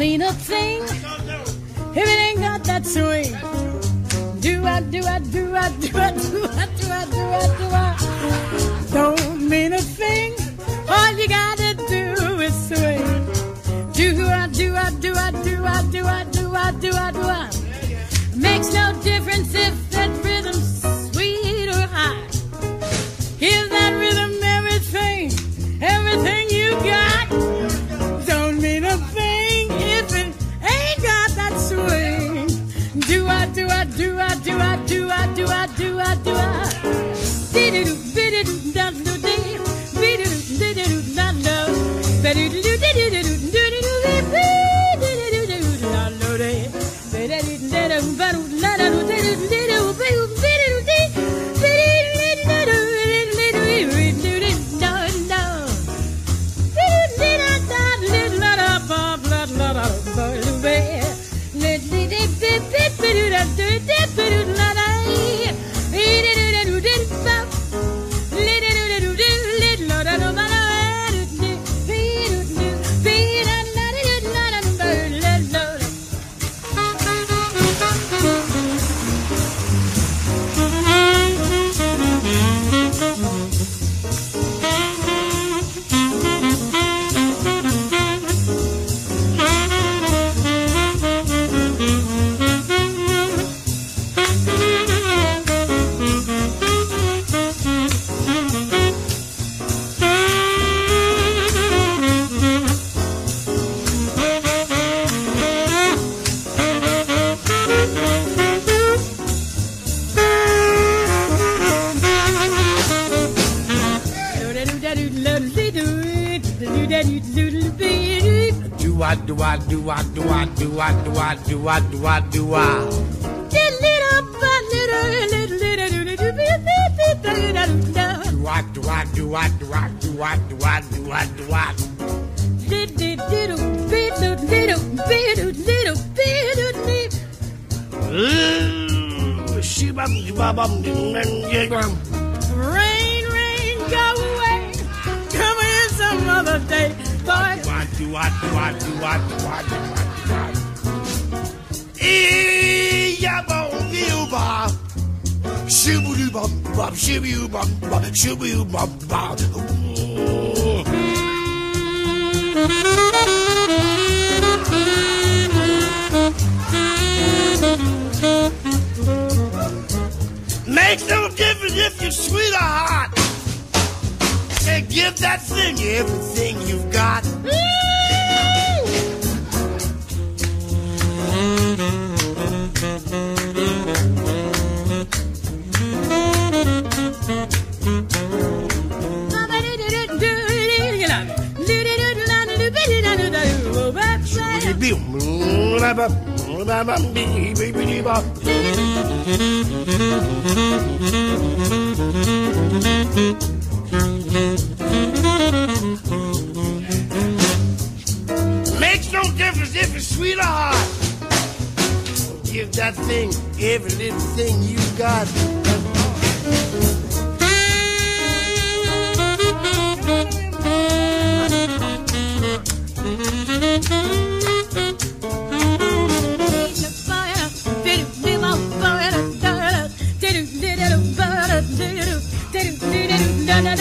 mean a thing if it ain't got that swing. Do I, do I, do I, do I, do I, do I, do I, do I. Don't mean a thing. All you gotta do is swing. Do I, do I, do I, do I, do I, do I, do I, do I. Makes no difference if Do do do do do do. I, do I, do I, do I, do I, do I, do I, do I, do I. Do I, do I, do I, do I, do I, do I, do I, do I. Shibam, shibabam, ding, ding, ding, ding. Rain, rain, go away. Come here some other day, Make no difference if you're sweet or hot. And give that thing everything you've got. Makes no difference if it's sweet or hot. Give that thing every little thing you got.